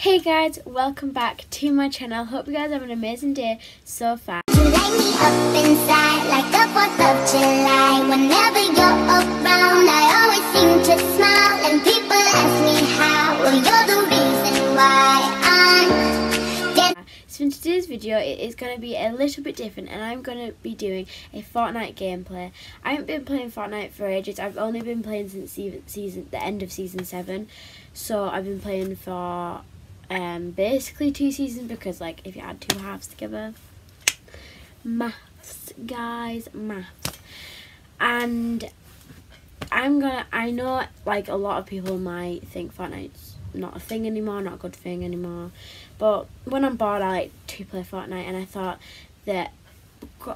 Hey guys, welcome back to my channel. Hope you guys have an amazing day so far. You light me up inside like the 4th of July. Around, I always seem to smile. And people ask me how. Well, you're the reason why I'm dancing. So in today's video, it is going to be a little bit different and I'm going to be doing a Fortnite gameplay. I haven't been playing Fortnite for ages. I've only been playing since season, season the end of season 7. So I've been playing for um, basically two seasons because like if you add two halves together, maths guys, maths. And I'm gonna, I know like a lot of people might think Fortnite's not a thing anymore, not a good thing anymore. But when I'm bored, I like to play Fortnite, and I thought that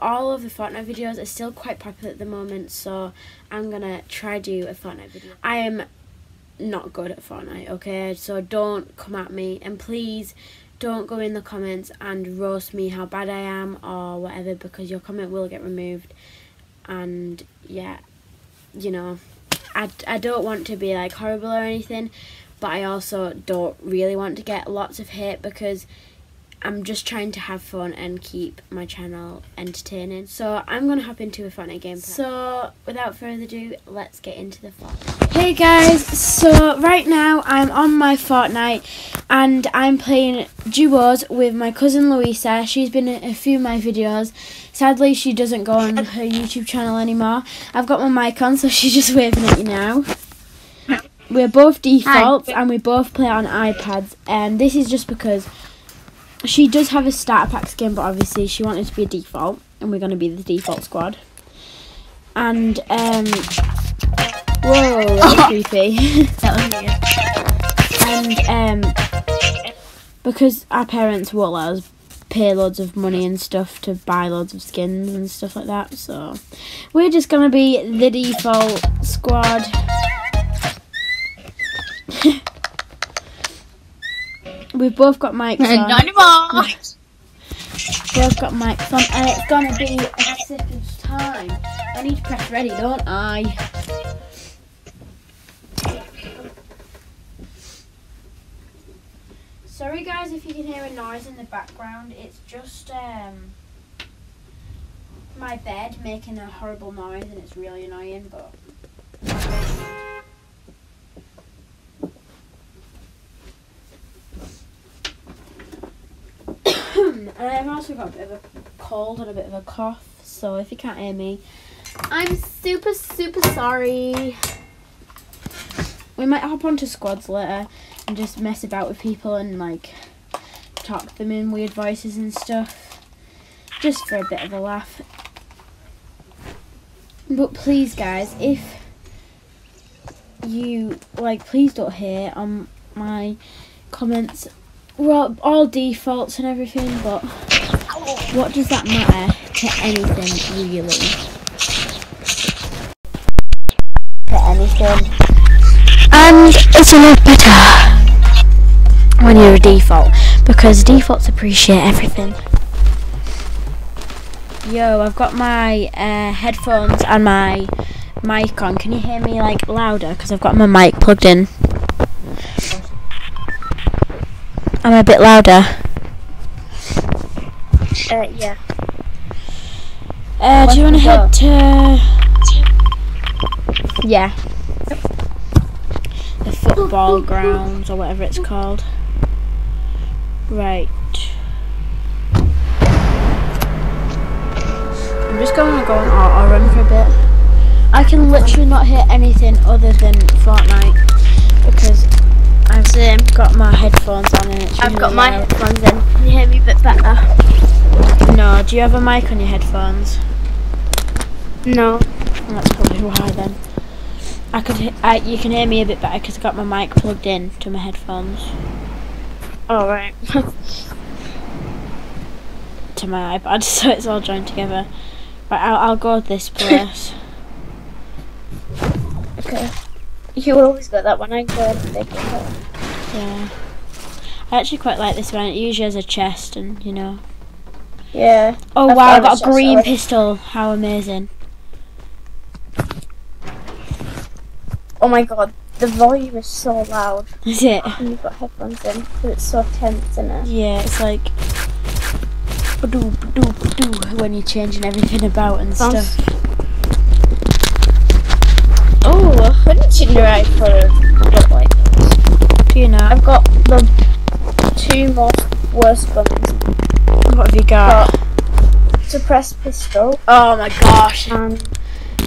all of the Fortnite videos are still quite popular at the moment, so I'm gonna try do a Fortnite video. I am not good at Fortnite, okay? So don't come at me, and please don't go in the comments and roast me how bad I am or whatever, because your comment will get removed. And yeah, you know, I, I don't want to be like horrible or anything, but I also don't really want to get lots of hate because I'm just trying to have fun and keep my channel entertaining. So I'm going to hop into a Fortnite gameplay. So without further ado, let's get into the Fortnite. Hey guys, so right now I'm on my Fortnite and I'm playing duos with my cousin Luisa. She's been in a few of my videos. Sadly, she doesn't go on her YouTube channel anymore. I've got my mic on, so she's just waving at you now. We're both defaults and we both play on iPads and this is just because she does have a starter pack skin but obviously she wanted to be a default and we're going to be the default squad. And um whoa, that was creepy. That was weird. and um because our parents won't let us pay loads of money and stuff to buy loads of skins and stuff like that so we're just gonna be the default squad we've both got mics on Not anymore. both got mics on and it's gonna be a second time I need to press ready don't I Sorry guys if you can hear a noise in the background. It's just um my bed making a horrible noise and it's really annoying but Um, and I've also got a bit of a cold and a bit of a cough, so if you can't hear me, I'm super super sorry. We might hop onto squads later and just mess about with people and like talk them in weird voices and stuff. Just for a bit of a laugh. But please guys, if you like please don't hate on my comments. We're all, all defaults and everything, but what does that matter to anything really? To anything. And it's a lot better when you're a default because defaults appreciate everything. Yo, I've got my uh, headphones and my mic on. Can you hear me like louder? Because I've got my mic plugged in. I'm a bit louder. Uh, yeah. Uh, do you want to head to? Yeah. The football grounds or whatever it's called. Right. I'm just going to go on auto run for a bit. I can literally not hear anything other than Fortnite I've Same. got my headphones on and it's I've got my loud. headphones in. Can you hear me a bit better? No, do you have a mic on your headphones? No. That's probably why then. I could, I, you can hear me a bit better because I got my mic plugged in to my headphones All right. to my iPad, so it's all joined together. Right, I'll, I'll go this place. okay. You always got that one. I go big. Yeah, I actually quite like this one. It usually has a chest, and you know. Yeah. Oh I've wow, I got a green pistol. How amazing! Oh my god. the volume is so loud Is it? when you've got headphones in but it's so tense, isn't it? Yeah, it's like ba-doo, ba-doo, ba-doo, when you're changing everything about and Sounds- stuff. Oh, a hunting rifle. Do you know? I've got the two most worst guns. What have you got? Got suppressed pistol Oh my gosh! and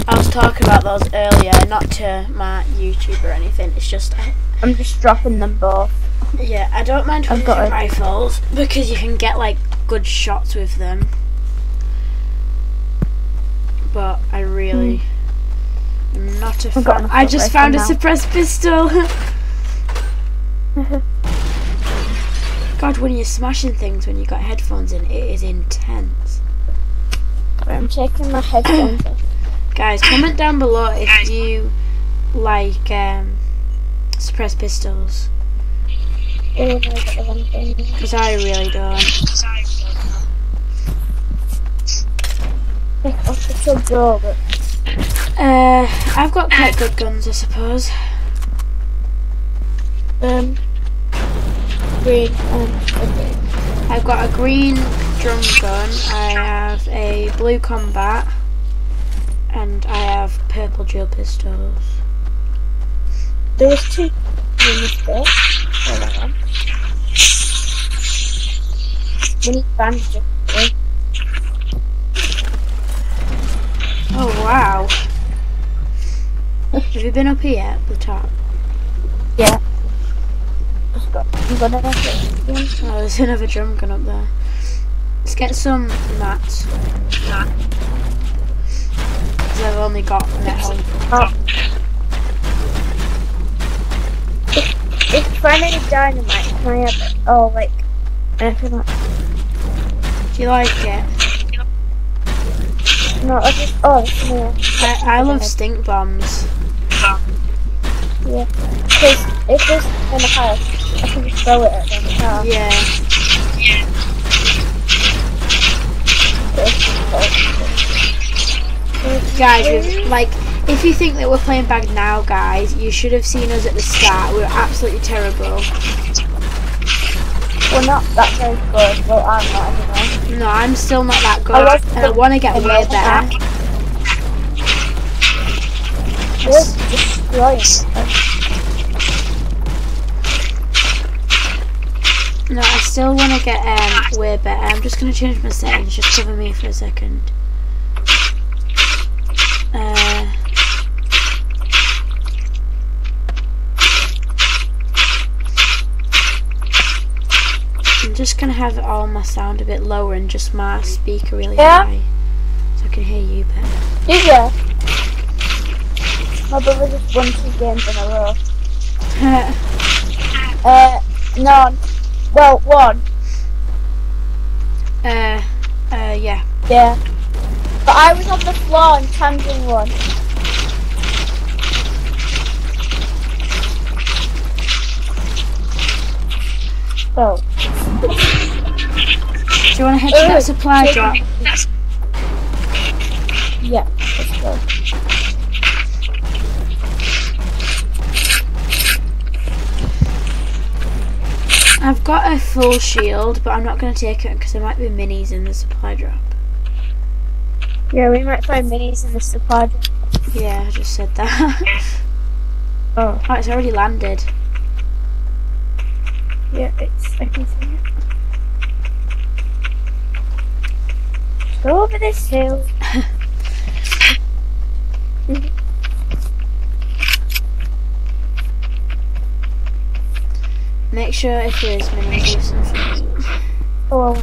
I was talking about those earlier, not to my YouTube or anything. It's just, I'm just dropping them both. yeah, I don't mind I've got rifles because you can get like good shots with them. But I really hmm. am not a fan. I just found a now. suppressed pistol. God, when you're smashing things when you got headphones in, it is intense. I'm taking my headphones off. Guys, comment down below if you like um, suppressed pistols, Oh, no, I got the wrong thing. because I really don't. Take off the chug door, but Uh, I've got quite good guns, I suppose. um, green and um, okay. I've got a green drum gun, I have a blue combat, and I have purple dual pistols. There was two in this bit. Hold on. We need bandages. Oh wow! have you been up here at the top? Yeah. Just got. You got anything? Oh, there's another drum gun up there. Let's get some mats. Because I've only got metal. Oh. If, if you find any dynamite, can I have it? Oh, like anything like Do you like it? No, I just. Oh, it's more. I, I love stink bombs. Yeah. Because if there's in the house, can just throw it at them. car. Yeah. Guys, like, if you think that we're playing bad now, guys, you should have seen us at the start. We were absolutely terrible. We're not that very good. Well, I'm not anyway. No, I'm still not that good, I and I want to get way better. We're destroying No, I still want to get um, way better. I'm just going to change my settings. Just cover me for a second. Uh, I'm just going to have all my sound a bit lower and just my speaker really Yeah? high. So I can hear you better. Ya? My brother just won two games in a row. Uh, no. Well, one. uh, uh, yeah. Yeah. But I was on the floor and Camden won. So, Do you want to head to that supply drop? yeah, let's go. I've got a full shield, but I'm not going to take it because there might be minis in the supply drop. Yeah, we might find minis in the supply drop. Yeah, I just said that. Oh. oh, it's already landed. Yeah, it's, I can see it. Go over this hill. Make sure if there is some. Oh,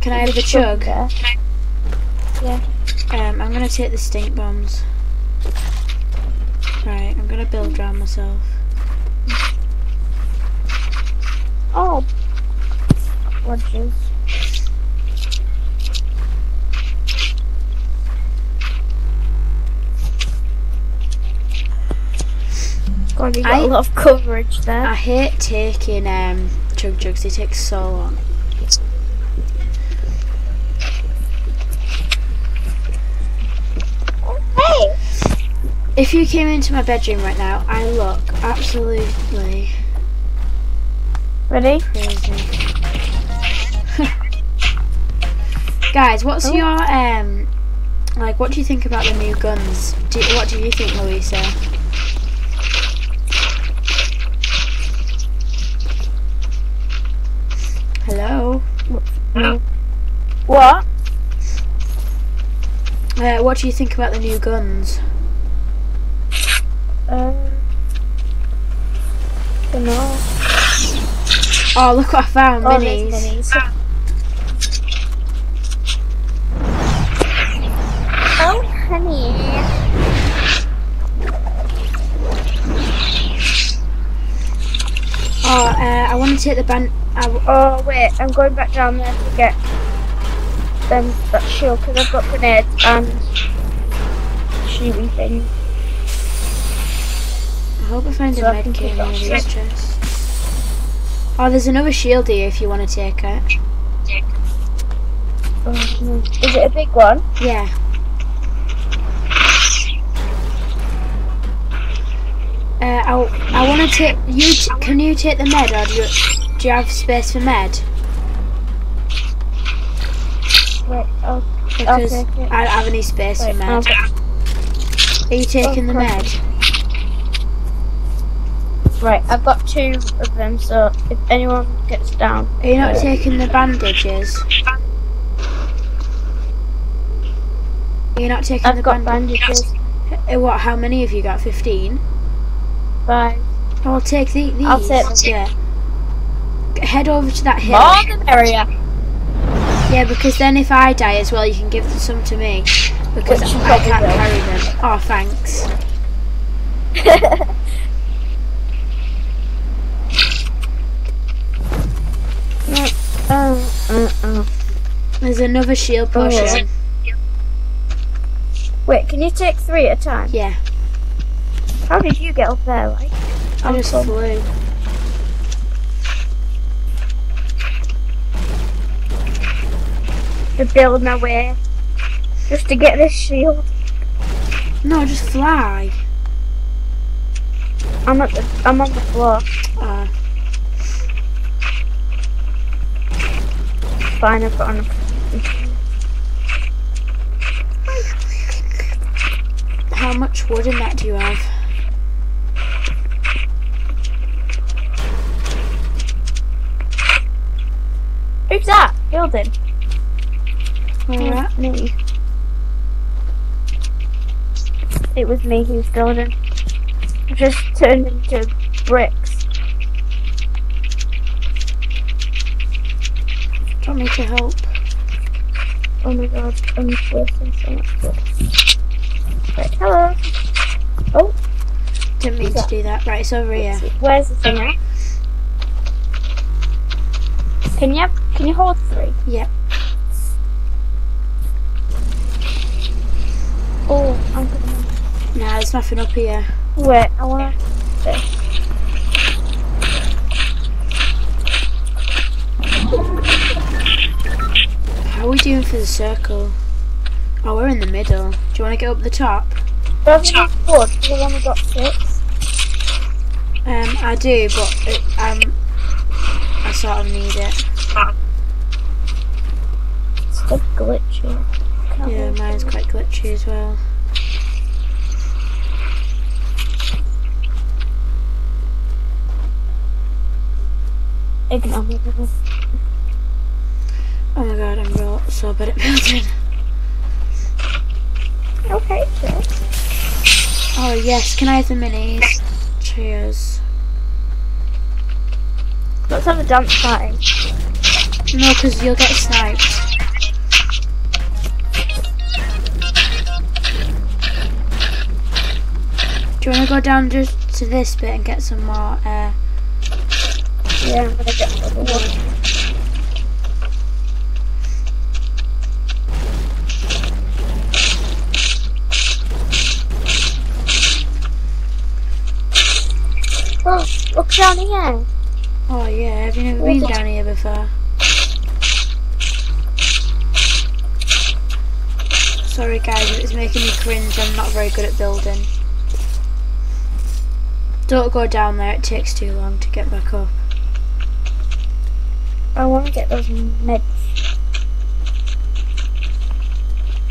Can I have the chug? There. Um, I'm gonna take the stink bombs. Right, I'm gonna build around myself. Oh. Rogers. God, you got I- a lot of coverage there. I hate taking um chug jugs. They take so long. hey! If you came into my bedroom right now, I look absolutely Ready? crazy. Guys, what's Oh. your um like what do you think about the new guns? Do, what do you think, Luisa? Hello. What? Uh, what do you think about the new guns? Um. Don't know. Oh, look what I found, Oh, minis. minis. Oh, honey. Oh, uh, I want to take the band. I w- Oh, wait. I'm going back down there to get them that shield because I've got grenades and shooting things. I hope I find So a I med kit in one of these chests. Oh, there's another shield here if you want to take it. Oh, no. Is it a big one? Yeah. Uh, I, I want to take you. T- can you take the med, or do you do you have space for med? Wait. Oh, Because okay. okay. I don't have any space Wait, for med. okay. Are you taking the med? Right, I've got two of them, so if anyone gets down. Are you not taking the bandages? Are you not taking the I've got bandages? bandages. Uh, What? How many have you got? Fifteen. Five. I'll take the, these. I'll take them. Yeah. Head over to that hill. More the merrier. Yeah, because then if I die as well, you can give some to me. Because Which you I can't will. carry them. Oh, thanks. There's another shield Oh. potion. Wait, can you take three at a time? Yeah, How did you get up there, like? I just flew. To build my way. Just to get this shield. No, just fly. I'm at the, I'm on the floor. Uh, Fine, I've got enough. how much wood in that do you have? Who's that? Alright. Me. It was me who was building. Just turned into bricks. Want me to help? Oh my god, I'm wasting so much. Right, hello. Oh, Didn't mean to do that. Right, it's over here. where's the thing at? Can you have, can you hold three? Yep. Oh, I'm. Nah, there's nothing up here. Wait, I wanna. This. How are we doing for the circle? Oh, we're in the middle. Do you want to get up the top? Do I have enough wood? Because I've got six. Um, I do, but it, um, I sort of need it. It's. Can't Yeah, mine's quite glitchy as well. Ignore me. Oh my god, I'm real so bad at building. Okay, sure. Oh yes, can I have the minis? Cheers. Let's have a dance party. No, because you'll get sniped. Do you want to go down just to this bit and get some more air? Yeah, I'm gonna get the wood. Oh, look down here. Oh yeah, have you never been down here before? Sorry guys, it's making me cringe. I'm not very good at building. Don't go down there, it takes too long to get back up. I want to get those meds.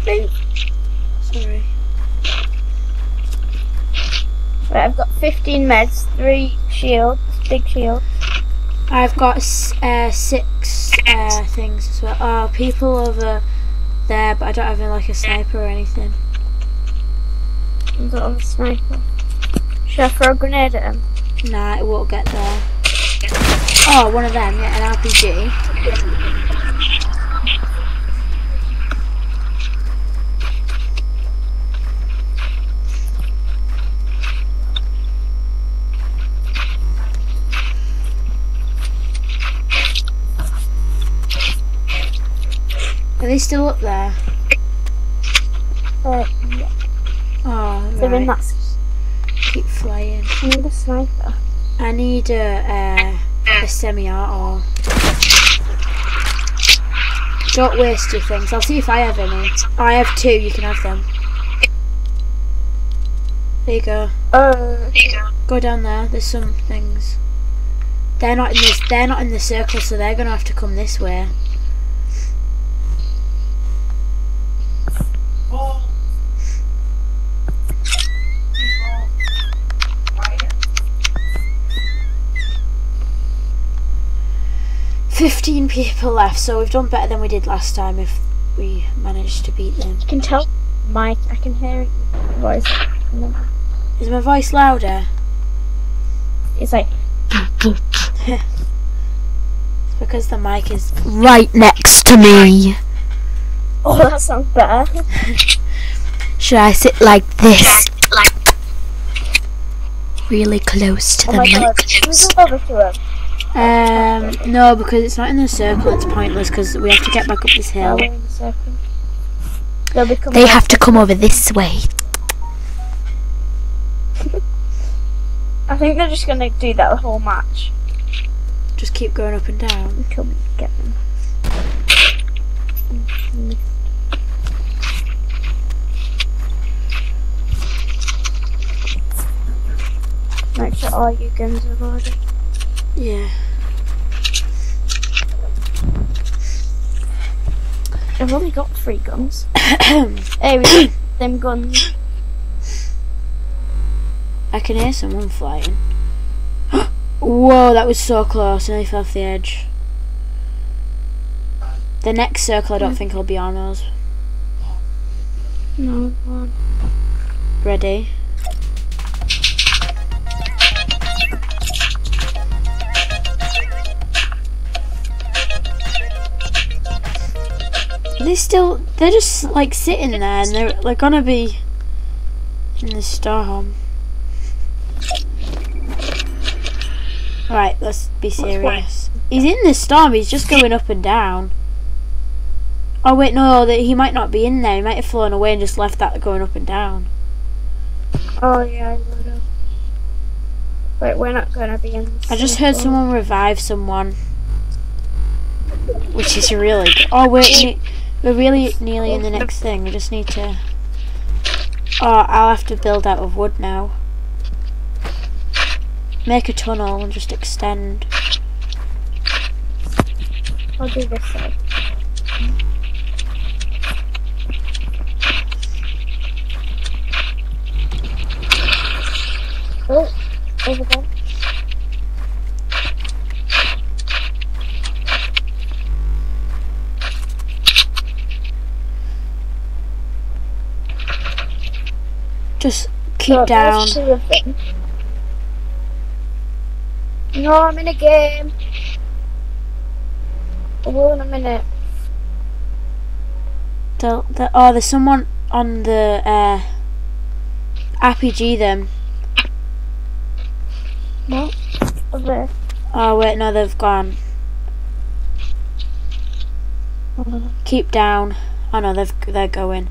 Move. Sorry. Right, I've got 15 meds, 3 shields, big shield. I've got uh, six uh, things as well. Oh, people over there, but I don't have like a sniper or anything. I've got a sniper. Should I throw a grenade at him? Nah, it won't get there. Oh, one of them, yeah, an RPG. Are they still up there? Uh, yeah. Oh, They're in right. that. Keep flying. I need a sniper. I need a, uh, a semi-auto. Don't waste your things. I'll see if I have any. I have two. You can have them. There you go. Uh, Go down there. There's some things. They're not in this. They're not in the circle, so they're gonna have to come this way. Fifteen people left, so we've done better than we did last time. If we managed to beat them, you can tell Mike, I can hear your voice. is my voice louder? It's like, It's because the mic is right next to me. oh, that sounds better. Should I sit like this? Like Really close to Oh the mic. God, can we go over to him? Um, no, because it's not in the circle. It's pointless because we have to get back up this hill. we're in the circle. They'll be coming They have to come over this way. I think they're just gonna do that the whole match Just keep going up and down. until we get them. Make sure all your guns are loaded. Yeah. I've only got three guns. Got them guns. I can hear someone flying. Whoa, that was so close. I nearly fell off the edge. The next circle, I don't hmm. think I'll be on those. No one. Ready? They still, they're just like sitting there and they're like gonna be in the storm. Right, let's be serious. He's in the storm, he's just going up and down. Oh wait, no, that he might not be in there. He might have flown away and just left that going up and down. Oh yeah, I would have. Wait, we're not gonna be in. I just heard someone revive someone, which is really good. Oh, ne- we're really nearly in the next thing. We just need to. Oh, I'll have to build out of wood now. Make a tunnel and just extend. I'll do this side. Oh, over there. Just keep So, down. there's two of them. No, I'm in a game. I will in a minute. The, the, oh, there's someone on the uh, RPG. Them. What? Over there. Oh wait, no, they've gone. Keep down. Oh no, they've they're going.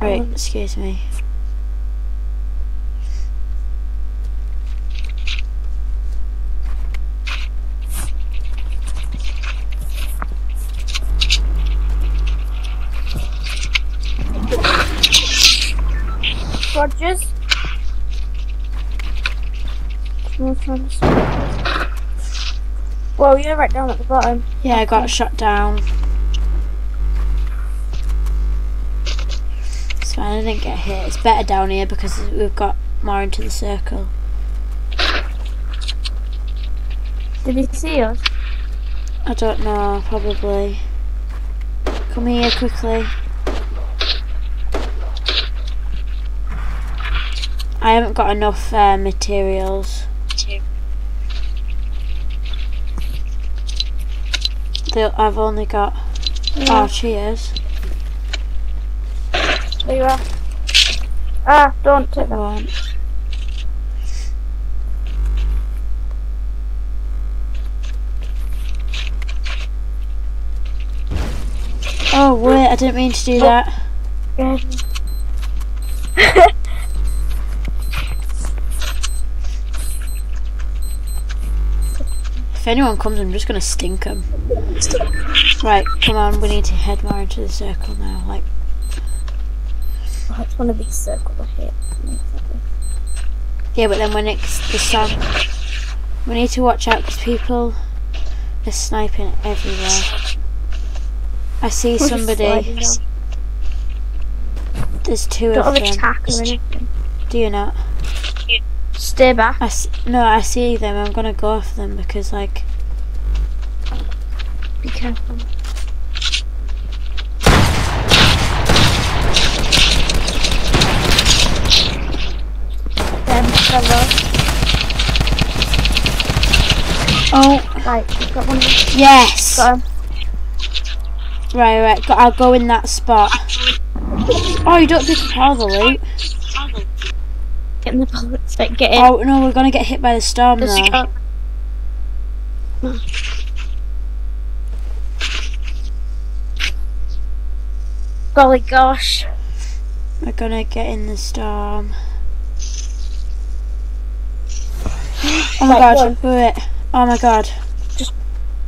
Right, Um, excuse me. Well, you're right down at the bottom. Yeah, I got shut down. It's fine, I didn't get hit. It's better down here because we've got more into the circle. Did he see us? I don't know, probably. Come here quickly. I haven't got enough uh, materials. I've only got. Oh, cheers. There you are. Ah, don't take that. Oh wait, I didn't mean to do that. anyone comes, I'm just gonna stink them. Right, come on, we need to head more into the circle now. Like, Oh, it's one of these circles hate. yeah, but then when it's the sun, we need to watch out because people are sniping everywhere. I see We're somebody. There's two Don't of them. attack or anything. Do you not? Stay back. I s- no, I see them. I'm gonna go off them because like Be careful. Then, hello. oh Right, you've got one yes. Got him. Right, right. I'll go in that spot. Oh, you don't do the loot. The bullets. Get in. Oh no, we're gonna get hit by the storm go. Golly gosh. We're gonna get in the storm. Oh my Right, god, wait. Oh my god. Just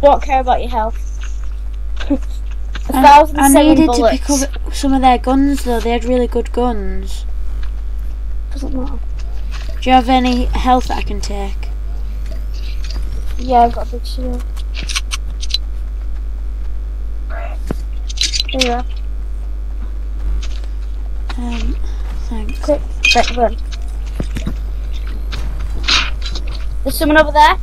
don't care about your health. A I, thousand I needed bullets. to pick up some of their guns though, they had really good guns. Doesn't matter. Do you have any health that I can take? Yeah, I've got a big shield. There you are. Um, thanks. Quick. Right, run. There's someone over there.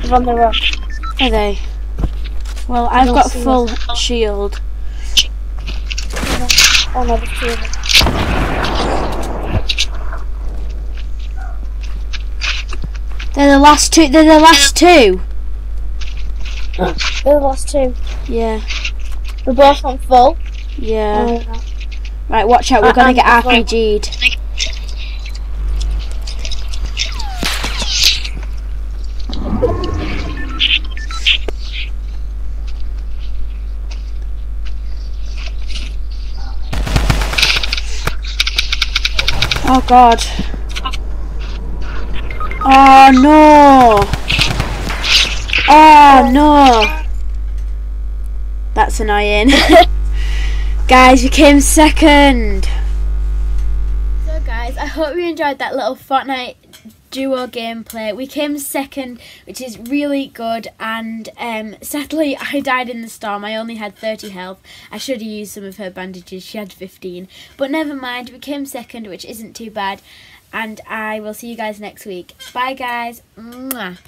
He's on the run. Are they? Well, I've got full shield. Oh no, there's two of them. They're the last two. They're the last two. They're the last two. Yeah, We're both on full. yeah. Oh, Right, watch out. We're Uh, gonna get. RPG'd. Oh god. Oh no. Oh no. That's annoying. Guys, we came second. So guys, I hope you enjoyed that little Fortnite duo gameplay. We came second, which is really good, and um, sadly I died in the storm. I only had 30 health. I should have used some of her bandages. She had 15. But never mind, we came second, which isn't too bad. And I will see you guys next week. Bye guys. Mwah.